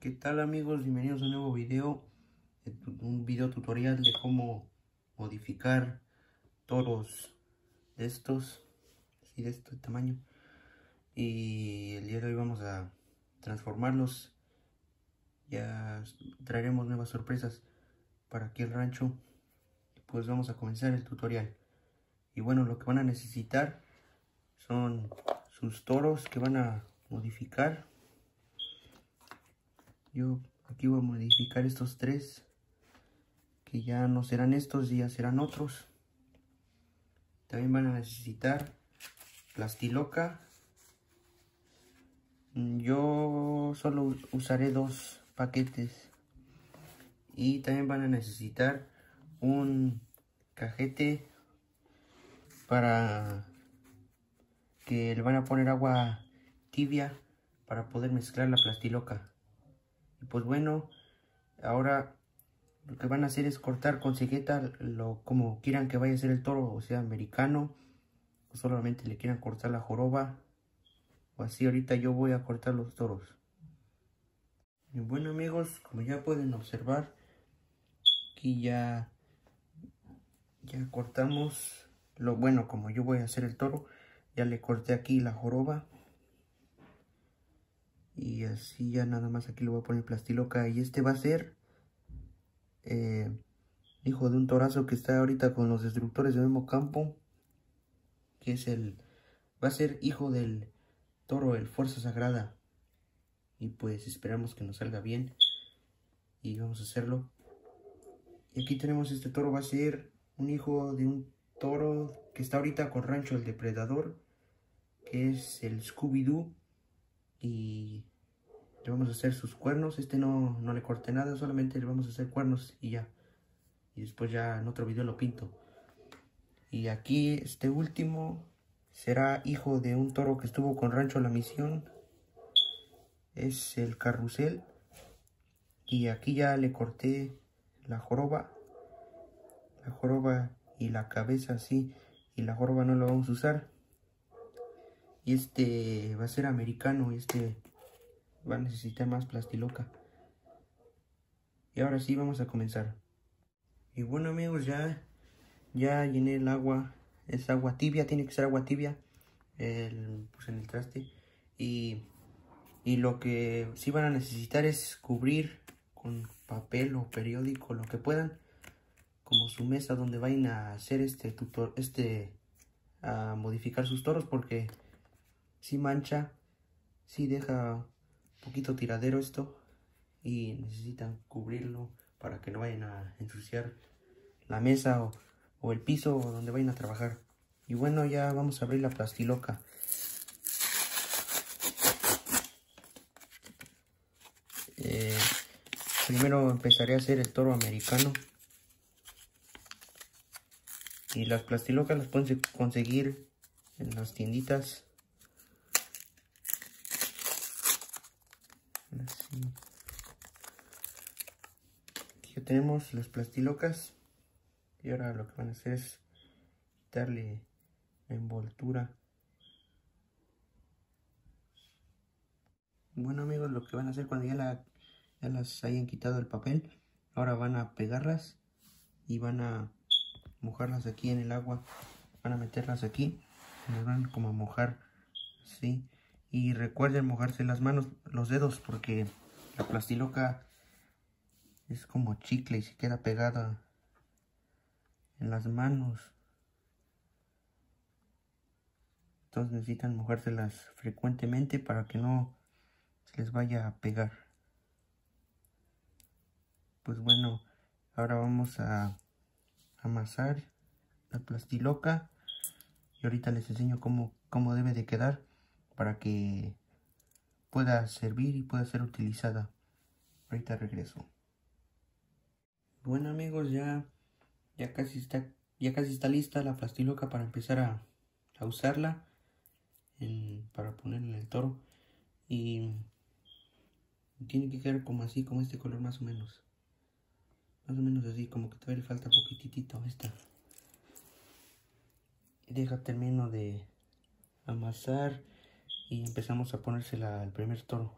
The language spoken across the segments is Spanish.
¿Qué tal amigos? Bienvenidos a un nuevo video, un video tutorial de cómo modificar toros de estos, así de este tamaño. Y el día de hoy vamos a transformarlos, ya traeremos nuevas sorpresas para aquí el rancho. Pues vamos a comenzar el tutorial. Y bueno, lo que van a necesitar son sus toros que van a modificar yo aquí voy a modificar estos tres que ya no serán estos ya serán otros también van a necesitar plastiloca yo solo usaré dos paquetes y también van a necesitar un cajete para que le van a poner agua tibia para poder mezclar la plastiloca pues bueno, ahora lo que van a hacer es cortar con cegueta lo como quieran que vaya a ser el toro, o sea, americano, o solamente le quieran cortar la joroba, o así ahorita yo voy a cortar los toros. Y bueno amigos, como ya pueden observar, aquí ya, ya cortamos, lo bueno como yo voy a hacer el toro, ya le corté aquí la joroba. Y así ya nada más aquí le voy a poner plastiloca. Y este va a ser eh, hijo de un torazo que está ahorita con los destructores del mismo campo que es el va a ser hijo del toro el fuerza sagrada y pues esperamos que nos salga bien y vamos a hacerlo y aquí tenemos este toro va a ser un hijo de un toro que está ahorita con rancho el depredador que es el Scooby-Doo y le vamos a hacer sus cuernos. Este no, no le corté nada, solamente le vamos a hacer cuernos y ya. Y después ya en otro video lo pinto. Y aquí este último será hijo de un toro que estuvo con Rancho La Misión. Es el carrusel. Y aquí ya le corté la joroba. La joroba y la cabeza así. Y la joroba no lo vamos a usar. Y este va a ser americano. Este va a necesitar más plastiloca. Y ahora sí vamos a comenzar. Y bueno amigos, ya, ya llené el agua. Es agua tibia, tiene que ser agua tibia. El, pues en el traste. Y, y lo que sí van a necesitar es cubrir con papel o periódico, lo que puedan. Como su mesa donde vayan a hacer este tutor, este, a modificar sus toros. Porque si mancha, si deja poquito tiradero esto y necesitan cubrirlo para que no vayan a ensuciar la mesa o, el piso donde vayan a trabajar. Y bueno, ya vamos a abrir la plastiloca. Eh, primero empezaré a hacer el toro americano. Y las plastilocas las pueden conseguir en las tienditas Aquí ya tenemos las plastilocas. Y ahora lo que van a hacer es darle la envoltura. Bueno amigos, lo que van a hacer cuando ya, ya las hayan quitado el papel, ahora van a pegarlas y van a mojarlas aquí en el agua. Van a meterlas aquí, y van como a mojar así. Y recuerden mojarse las manos, los dedos, porque la plastiloca es como chicle y se queda pegada en las manos. Entonces necesitan mojárselas frecuentemente para que no les vaya a pegar. Pues bueno, ahora vamos a amasar la plastiloca y ahorita les enseño cómo, cómo debe de quedar para que pueda servir y pueda ser utilizada. Ahorita regreso. Bueno amigos, ya, ya, casi, está, ya casi está lista la plastiloca para empezar a, usarla para ponerle en el toro. Y tiene que quedar como así, como este color más o menos. Más o menos así, como que todavía le falta poquitito esta. Deja termino de amasar y empezamos a ponérsela al primer toro.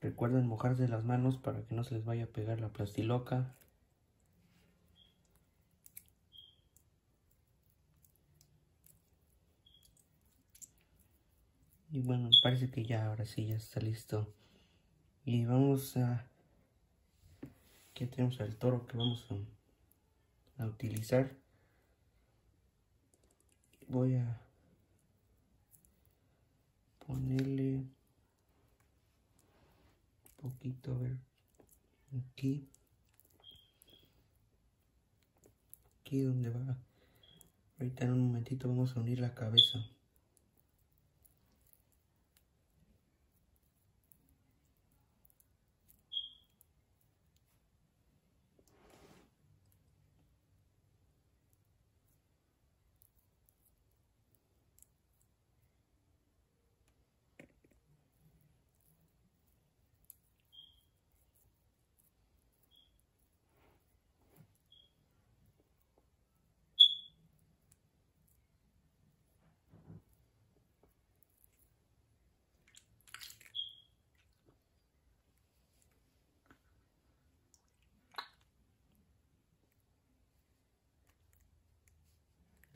Recuerden mojarse las manos para que no se les vaya a pegar la plastiloca. Y bueno, parece que ya ahora sí ya está listo. Y vamos a... Aquí tenemos el toro que vamos a, a utilizar. Voy a ponerle un poquito, a ver, aquí. Aquí donde va. Ahorita en un momentito vamos a unir la cabeza.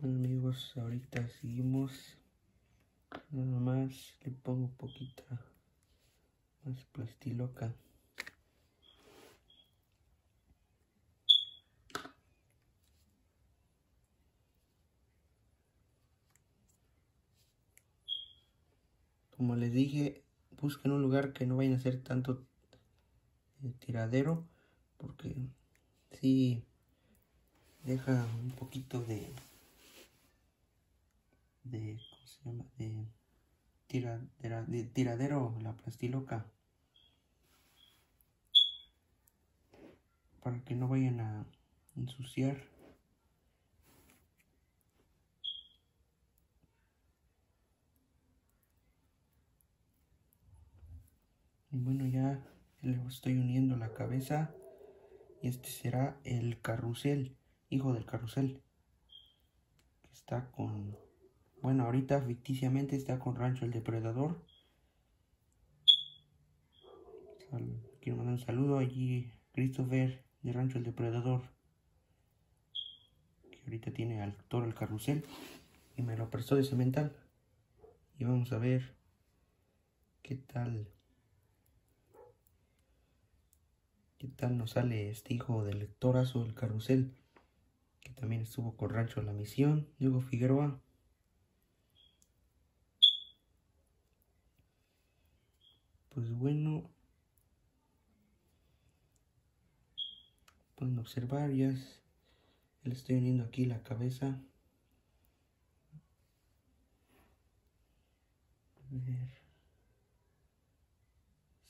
Amigos ahorita seguimos. Nada más le pongo un poquito más plastiloca. Como les dije busquen un lugar que no vayan a hacer tanto eh, tiradero porque si deja un poquito de de, ¿cómo se llama? De, de tiradero, la plastiloca. Para que no vayan a ensuciar. Y bueno, ya le estoy uniendo la cabeza. Y este será el carrusel, hijo del carrusel. Que está con bueno, ahorita ficticiamente está con Rancho el Depredador. quiero mandar un saludo allí, Christopher de Rancho el Depredador. Que ahorita tiene al toro el carrusel. Y me lo prestó de cemental. Y vamos a ver qué tal. ¿Qué tal nos sale este hijo del torazo del carrusel? Que también estuvo con Rancho La Misión, Diego Figueroa. Pues bueno pueden observar ya le estoy uniendo aquí la cabeza.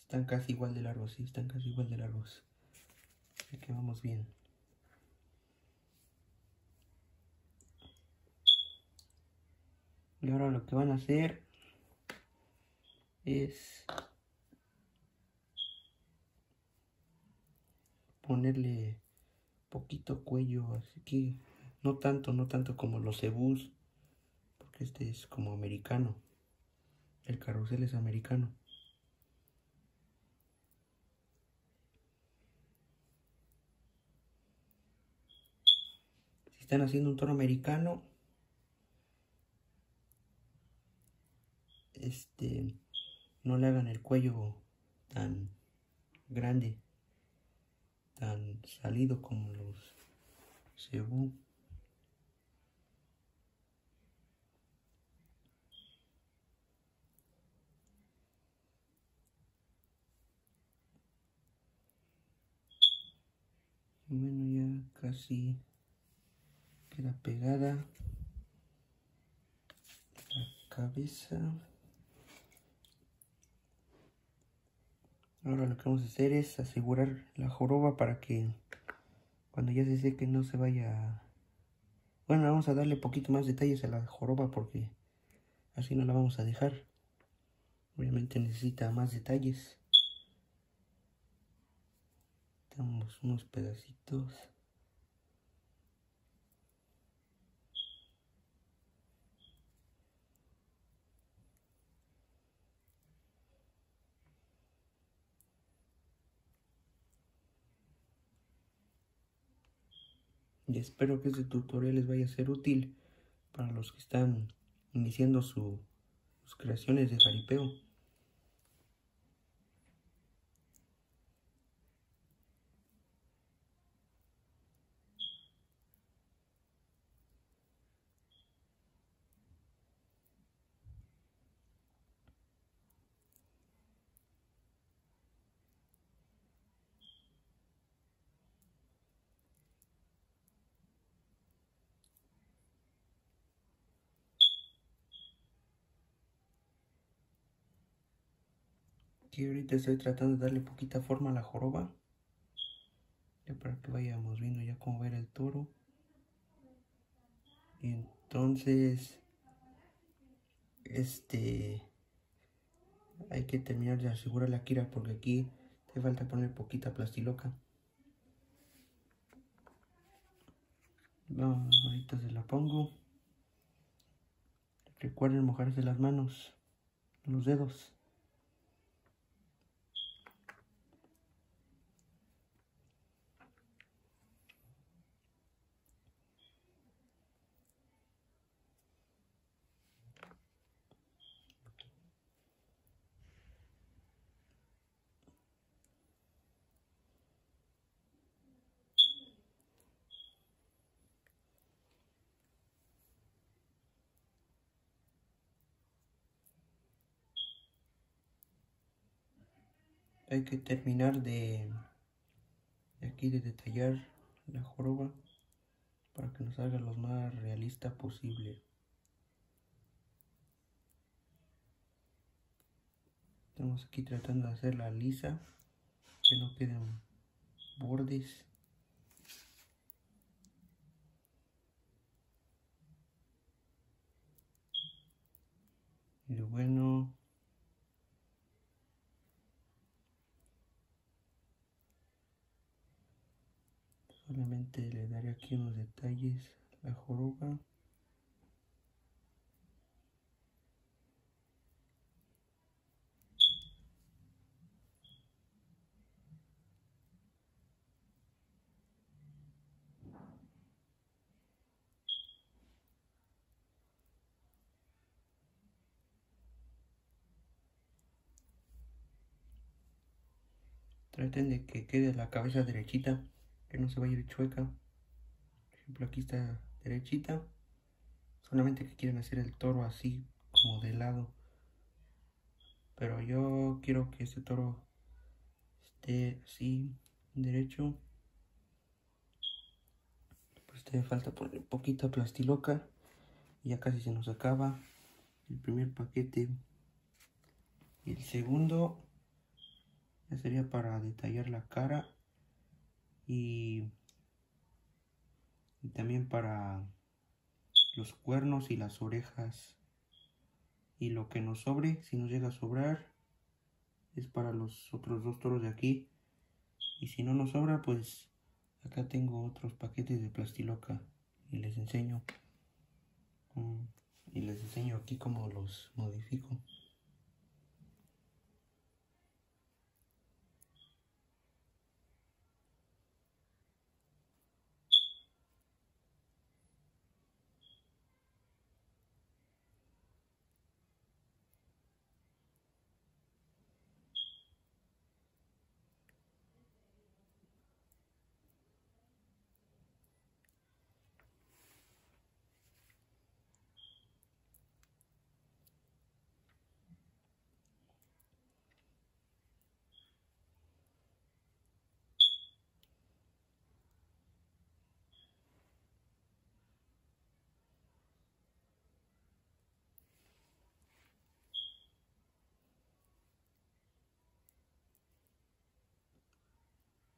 Están casi igual de largos sí están casi igual de largos así que vamos bien. Y ahora lo que van a hacer es ponerle poquito cuello, así que no tanto, no tanto como los cebús, porque este es como americano. El carrusel es americano. Si están haciendo un toro americano, este, no le hagan el cuello tan grande tan salido como los cebú. Bueno, ya casi queda pegada la cabeza. Ahora lo que vamos a hacer es asegurar la joroba para que cuando ya se seque no se vaya... Bueno, vamos a darle poquito más detalles a la joroba porque así no la vamos a dejar. Obviamente necesita más detalles. Damos unos pedacitos. Espero que este tutorial les vaya a ser útil para los que están iniciando sus creaciones de jaripeo. Aquí ahorita estoy tratando de darle poquita forma a la joroba. Ya para que vayamos viendo ya cómo ver el toro. Entonces, este, hay que terminar de asegurar la kira porque aquí te falta poner poquita plastiloca. No, ahorita se la pongo. Recuerden mojarse las manos, los dedos. Hay que terminar de, aquí de detallar la joroba para que nos salga lo más realista posible. Estamos aquí tratando de hacerla lisa, que no queden bordes. Y bueno, solamente le daré aquí unos detalles la joroba. Traten de que quede la cabeza derechita que no se vaya a ir chueca. Por ejemplo, aquí está derechita. Solamente que quieren hacer el toro así, como de lado. Pero yo quiero que este toro esté así, derecho. Pues te falta poner poquita plastiloca. Ya casi se nos acaba el primer paquete. Y el segundo ya sería para detallar la cara y, también para los cuernos y las orejas. Y lo que nos sobre si nos llega a sobrar es para los otros dos toros de aquí. Y si no nos sobra pues acá tengo otros paquetes de plastiloca y les enseño. Mm, y les enseño aquí cómo los modifico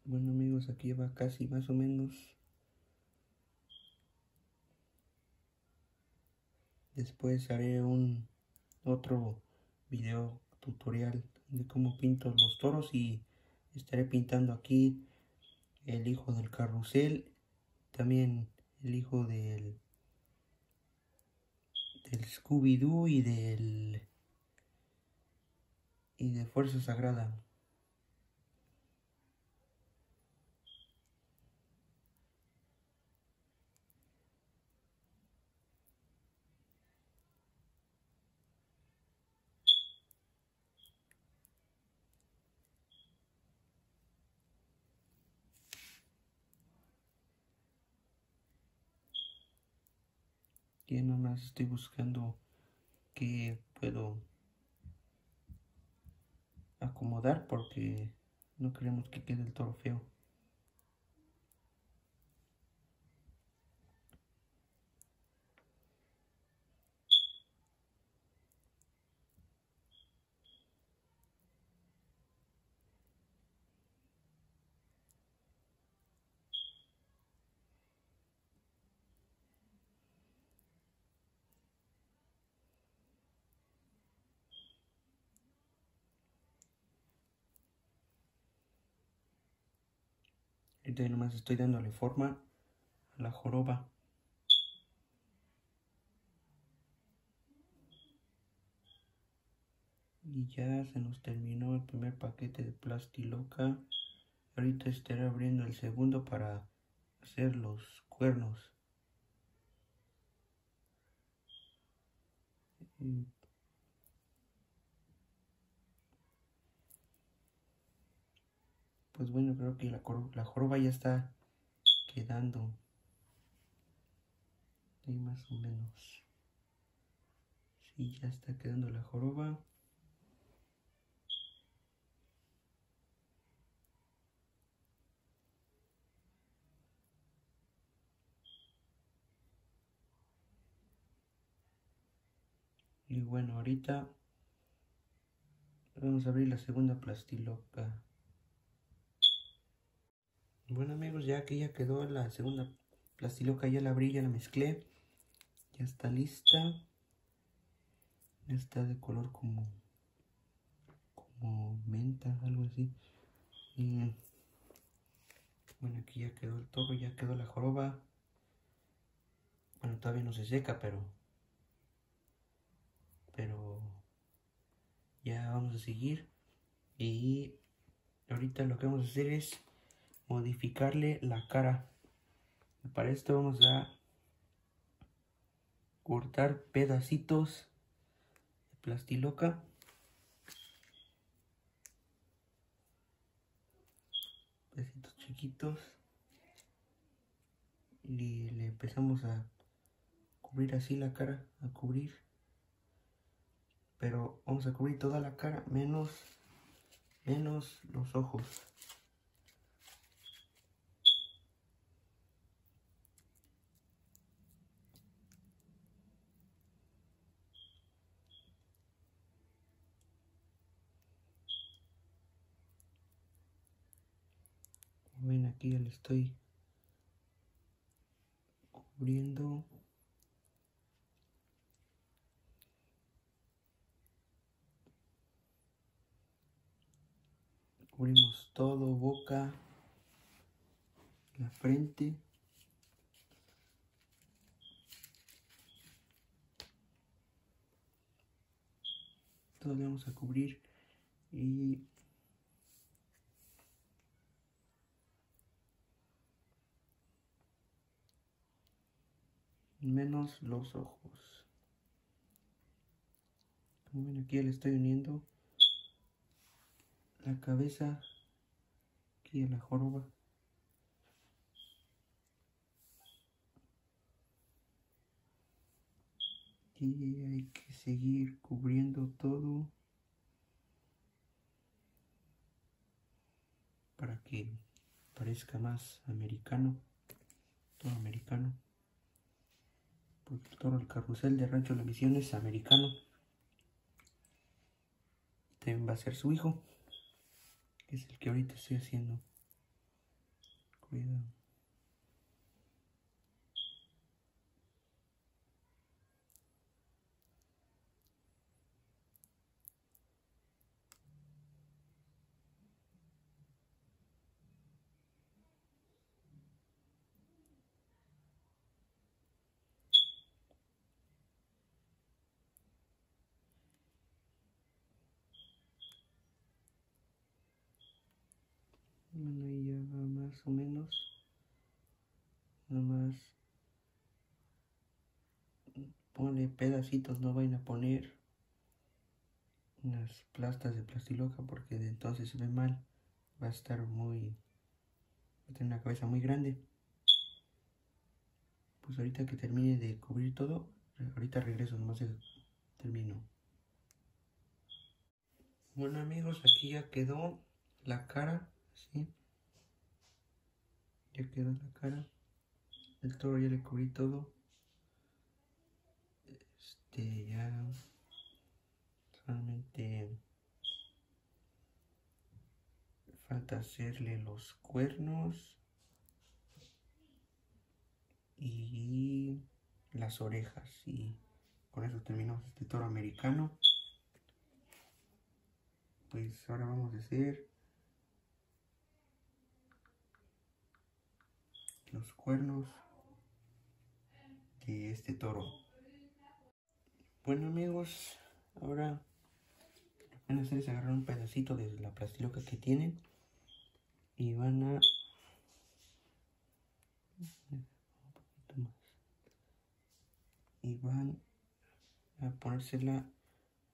Bueno amigos, aquí va casi más o menos. Después haré un otro video tutorial de cómo pinto los toros y estaré pintando aquí el hijo del carrusel también el hijo del del Scooby-Doo y del y de Fuerza Sagrada ya nada estoy buscando que puedo acomodar porque no queremos que quede el toro feo Nomás estoy dándole forma a la joroba. Y ya se nos terminó el primer paquete de plastiloca. Ahorita estaré abriendo el segundo para hacer los cuernos. Pues bueno, creo que la, la joroba ya está quedando. Ahí más o menos. Sí, ya está quedando la joroba. Y bueno, ahorita vamos a abrir la segunda plastiloca. Bueno amigos, ya que ya quedó la segunda plastiloca, ya la abrí, ya la mezclé. Ya está lista. Ya está de color como, como menta, algo así. Y bueno, aquí ya quedó el toro, ya quedó la joroba. Bueno, todavía no se seca, pero pero ya vamos a seguir y ahorita lo que vamos a hacer es modificarle la cara. Para esto vamos a cortar pedacitos de plastiloca. Pedacitos chiquitos. Y le empezamos a cubrir así la cara a cubrir. Pero vamos a cubrir toda la cara menos menos los ojos ven aquí ya le estoy cubriendo. Cubrimos todo boca la frente. Todo le vamos a cubrir y menos los ojos. Como ven aquí le estoy uniendo la cabeza aquí a la joroba. Y hay que seguir cubriendo todo para que parezca más americano, todo americano porque el toro del carrusel de Rancho La Misión es americano. También va a ser su hijo, que es el que ahorita estoy haciendo. Cuidado. bueno ahí ya va más o menos. Nomás ponle pedacitos no vayan a poner unas plastas de plastiloca porque de entonces se ve mal. Va a estar muy va a tener una cabeza muy grande. Pues ahorita que termine de cubrir todo ahorita regreso nomás termino. Bueno amigos aquí ya quedó la cara. ¿Sí? Ya quedó la cara. El toro ya le cubrí todo. Este, ya solamente falta hacerle los cuernos y las orejas y con eso terminamos este toro americano pues ahora vamos a hacer los cuernos de este toro. Bueno amigos ahora van a hacer es agarrar un pedacito de la plastiloca que tienen y van a y van a ponérsela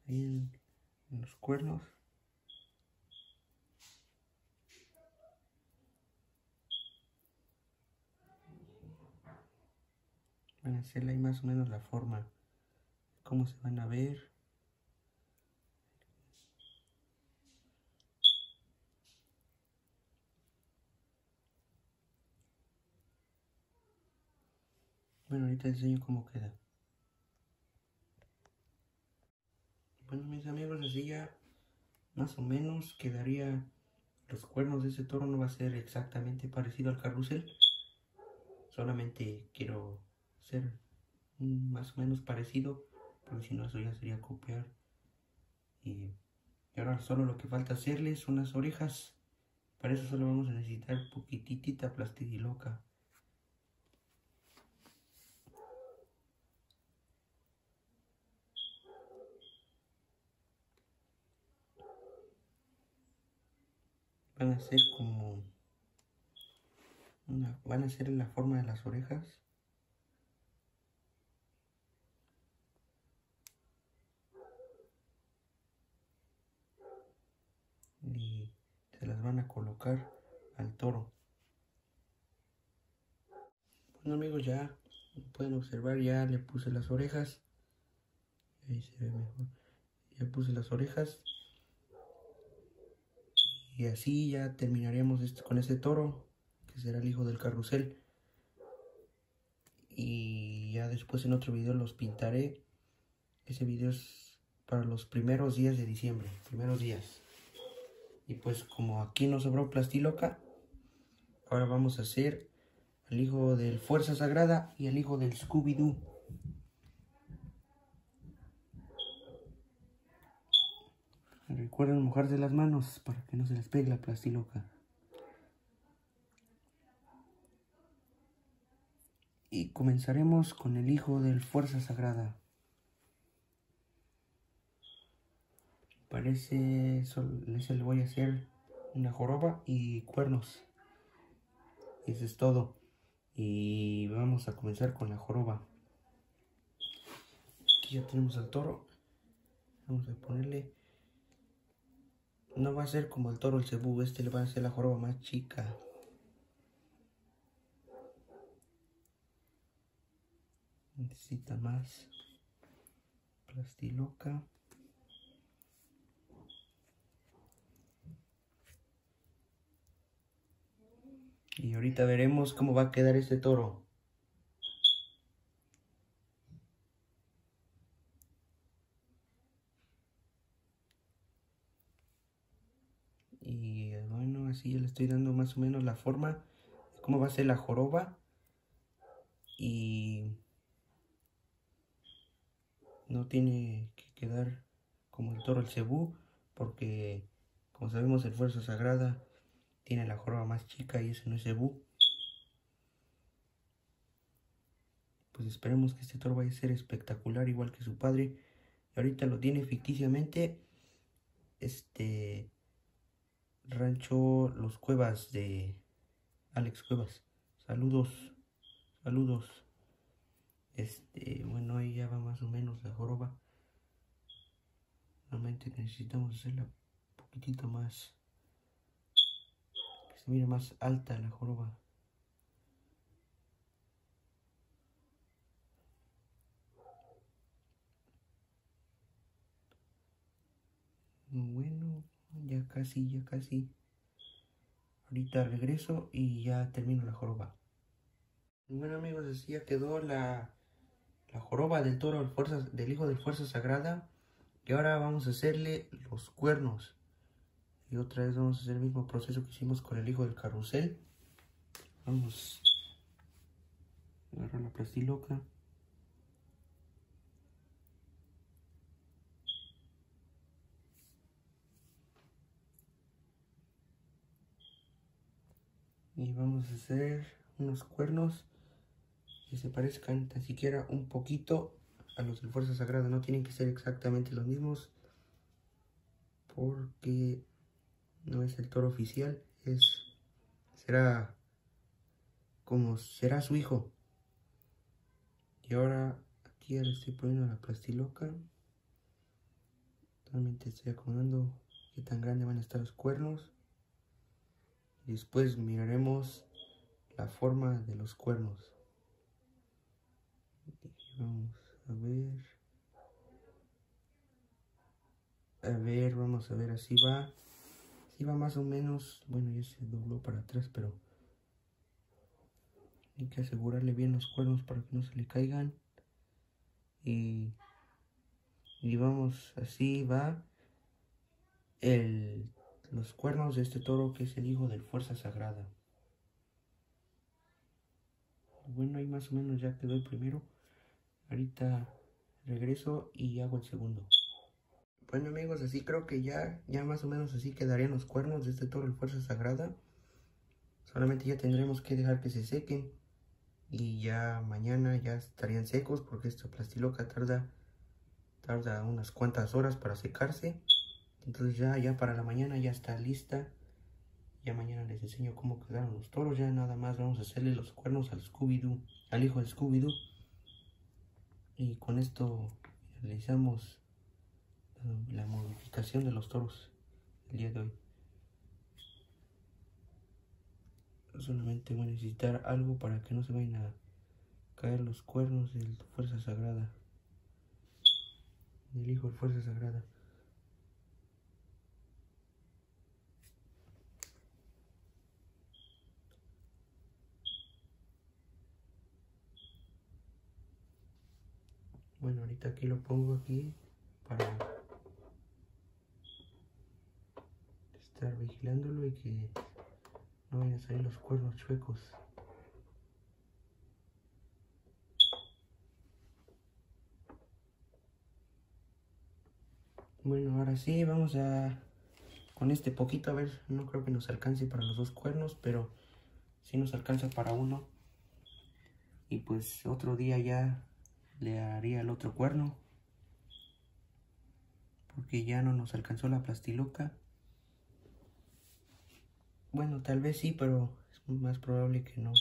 ahí en los cuernos van a hacerle ahí más o menos la forma cómo se van a ver. Bueno ahorita enseño cómo queda. Bueno mis amigos así ya más o menos quedaría los cuernos de ese toro no va a ser exactamente parecido al carrusel. Solamente quiero ser más o menos parecido, pero si no eso ya sería copiar. Y, ahora solo lo que falta hacerle son las orejas. Para eso solo vamos a necesitar poquitita plastidiloca. Van a ser como... van a ser la forma de las orejas. Van a colocar al toro. Bueno amigos, ya pueden observar, ya le puse las orejas. Ahí se ve mejor. Ya puse las orejas. Y así ya terminaremos con este toro, que será el hijo del carrusel. Y ya después en otro video los pintaré. Ese video es para los primeros días de diciembre, primeros días. Y pues como aquí nos sobró plastiloca, ahora vamos a hacer el hijo del Fuerza Sagrada y el hijo del Scooby-Doo. Recuerden mojarse las manos para que no se les pegue la plastiloca. Y comenzaremos con el hijo del Fuerza Sagrada. Parece, ese le voy a hacer una joroba y cuernos. Eso es todo. Y vamos a comenzar con la joroba. Aquí ya tenemos al toro. Vamos a ponerle... No va a ser como el toro el cebú, este le va a hacer la joroba más chica. Necesita más plastiloca. Y ahorita veremos cómo va a quedar este toro. Y bueno, así ya le estoy dando más o menos la forma de cómo va a ser la joroba. Y no tiene que quedar como el toro el cebú, porque como sabemos el fuerza sagrada tiene la joroba más chica y ese no es Ebu. Pues esperemos que este toro vaya a ser espectacular igual que su padre. Y ahorita lo tiene ficticiamente este rancho Los Cuevas de Alex Cuevas. Saludos, saludos. Este, bueno, ahí ya va más o menos la joroba. Realmente necesitamos hacerla un poquitito más, se mire más alta la joroba. Bueno, ya casi, ya casi. Ahorita regreso y ya termino la joroba. Bueno amigos, así ya quedó la, la joroba del toro del, del hijo de fuerza sagrada. Y ahora vamos a hacerle los cuernos. Y otra vez vamos a hacer el mismo proceso que hicimos con el hijo del carrusel. Vamos a agarrar la plastiloca. y vamos a hacer unos cuernos que se parezcan tan siquiera un poquito a los de Fuerza Sagrada. No tienen que ser exactamente los mismos porque no es el toro oficial, es será como será su hijo. Y ahora aquí ya estoy poniendo la plastiloca. Realmente estoy acomodando qué tan grande van a estar los cuernos. Después miraremos la forma de los cuernos. Vamos a ver. A ver, vamos a ver, así va. Va más o menos. Bueno, ya se dobló para atrás, pero hay que asegurarle bien los cuernos para que no se le caigan. Y, y vamos, así va el los cuernos de este toro que es el hijo del Fuerza Sagrada. Bueno, ahí más o menos ya quedó el primero. Ahorita regreso y hago el segundo. Bueno amigos, así creo que ya, ya más o menos así quedarían los cuernos de este toro el Fuerza Sagrada. Solamente ya tendremos que dejar que se sequen. Y ya mañana ya estarían secos porque esta plastiloca tarda, tarda unas cuantas horas para secarse. Entonces ya, ya para la mañana ya está lista. Ya mañana les enseño cómo quedaron los toros. Ya nada más vamos a hacerle los cuernos al Scooby-Doo, al hijo del Scooby-Doo. Y con esto realizamos la modificación de los toros el día de hoy. Solamente voy a necesitar algo para que no se vayan a caer los cuernos de Fuerza Sagrada. Del hijo Fuerza Sagrada. Bueno, ahorita aquí lo pongo aquí para estar vigilándolo y que no vayan a salir los cuernos chuecos. Bueno, ahora sí, vamos a con este poquito, a ver, no creo que nos alcance para los dos cuernos, pero sí nos alcanza para uno. Y pues otro día ya le haría el otro cuerno porque ya no nos alcanzó la plastiloca bueno tal vez sí pero es más probable que no.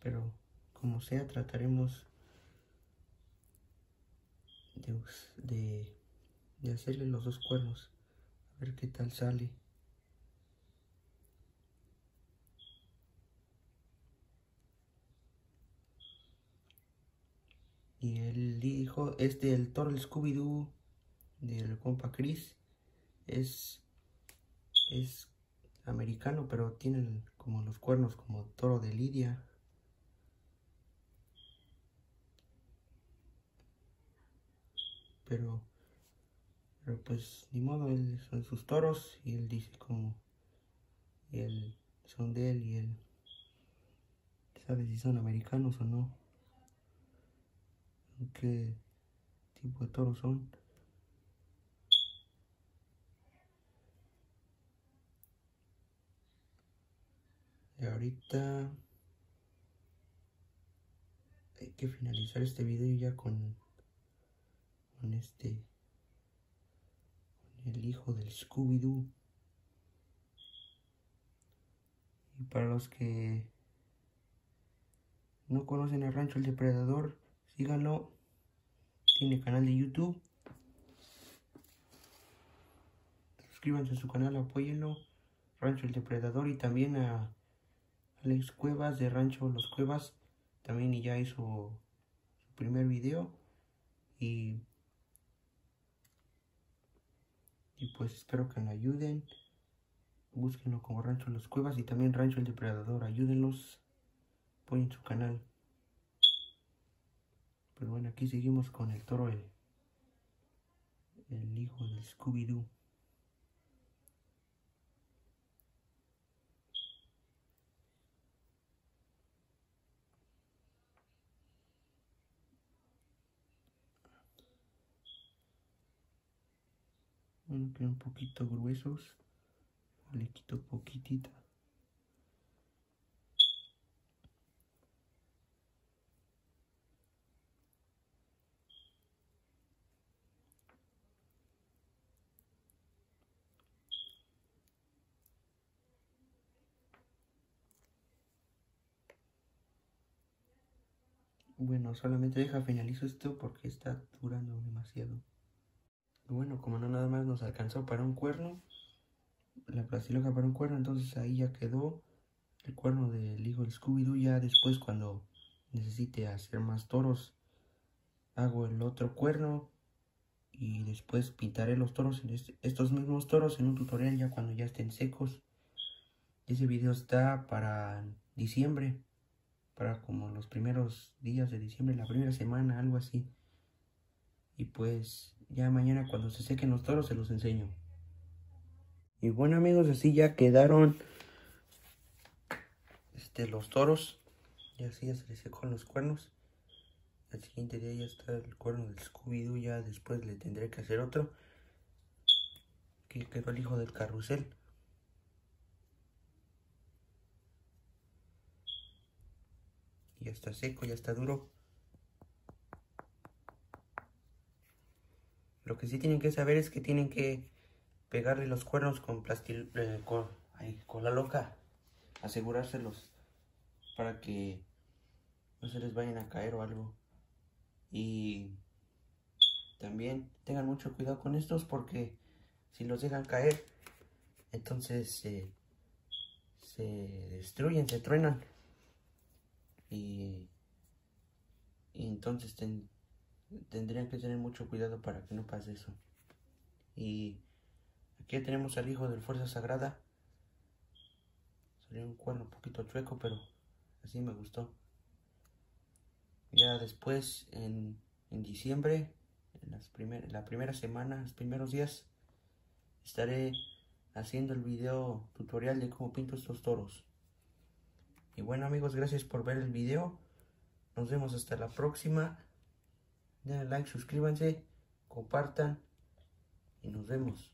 Pero como sea trataremos de, de hacerle los dos cuernos a ver qué tal sale. Y él dijo, este, el toro, Scooby-Doo del compa Chris, es, es americano, pero tiene como los cuernos como toro de Lidia. Pero, pero pues ni modo, él son sus toros y él dice como, él, son de él y él sabe si son americanos o no qué tipo de toros son. Ahorita hay que finalizar este video ya con, con este, con el hijo del Scooby-Doo. Y para los que no conocen el rancho El Depredador, síganlo. Tiene canal de YouTube. Suscríbanse a su canal, apóyenlo. Rancho El Depredador y también a Alex Cuevas de Rancho Los Cuevas. También ya hizo su primer video. Y, y pues espero que me ayuden. Búsquenlo como Rancho Los Cuevas y también Rancho El Depredador. Ayúdenlos. Apoyen su canal. Pero bueno, aquí seguimos con el toro, el, el hijo del Scooby-Doo. Quedan un poquito gruesos. Le quito poquitita. Bueno, solamente deja finalizo esto porque está durando demasiado. Bueno, como no nada más nos alcanzó para un cuerno, la plastiloca para un cuerno, entonces ahí ya quedó el cuerno del hijo del Scooby-Doo. Ya después cuando necesite hacer más toros, hago el otro cuerno y después pintaré los toros, en este, estos mismos toros en un tutorial ya cuando ya estén secos. Ese video está para diciembre para como los primeros días de diciembre, la primera semana, algo así. Y pues ya mañana cuando se sequen los toros se los enseño. Y bueno amigos, así ya quedaron este, los toros. Y así ya se les secó los cuernos. El siguiente día ya está el cuerno del Scooby-Doo, ya después le tendré que hacer otro. Aquí quedó el hijo del carrusel. ya está seco, ya está duro. Lo que sí tienen que saber es que tienen que pegarle los cuernos con plastil, eh, con, con la loca, asegurárselos para que no se les vayan a caer o algo. Y también tengan mucho cuidado con estos porque si los dejan caer, entonces se destruyen, se truenan y, entonces tendrían que tener mucho cuidado para que no pase eso. Y aquí tenemos al hijo del Fuerza Sagrada. Salió un cuerno un poquito chueco, pero así me gustó. Ya después, en, en diciembre, en las primer, la primera semana, los primeros días, estaré haciendo el video tutorial de cómo pinto estos toros. Y bueno amigos, gracias por ver el video. Nos vemos hasta la próxima. Denle like, suscríbanse, compartan y nos vemos.